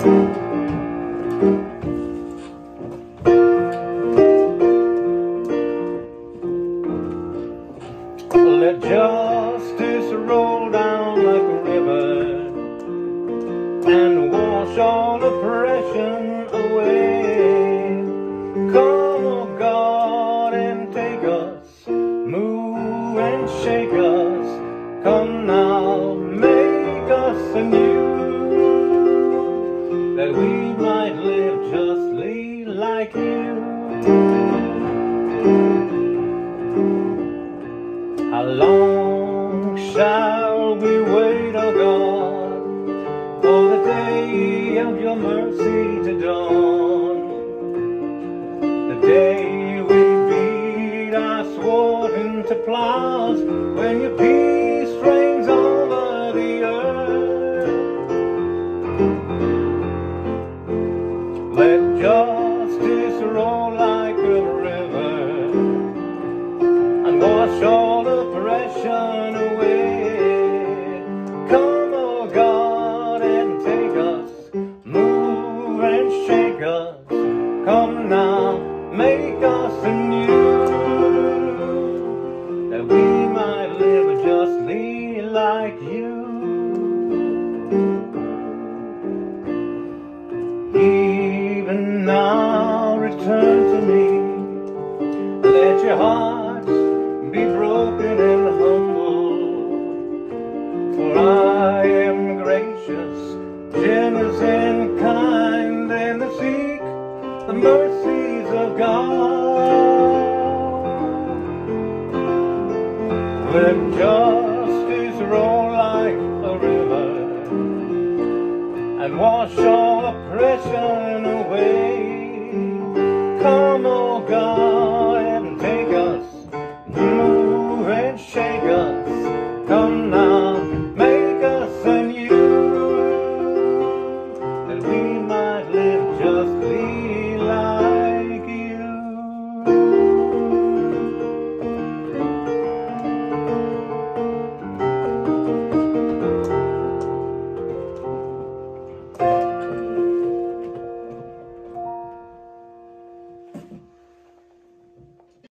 Let justice roll down like a river and wash all oppression away. Long shall we wait, O God, for the day of your mercy to dawn? The day we beat our sword into plows, when your peace reigns over the earth. Let justice roll like a river and wash all oppression away. Come, oh God, and take us, move and shake us. Come now, make us anew, that we might live justly like you. Even now, return to me. Let your hearts be broken. For I am gracious, generous, and kind, and I seek the mercies of God. Let justice roll like a river and wash all oppression away. Come, oh God, anew, that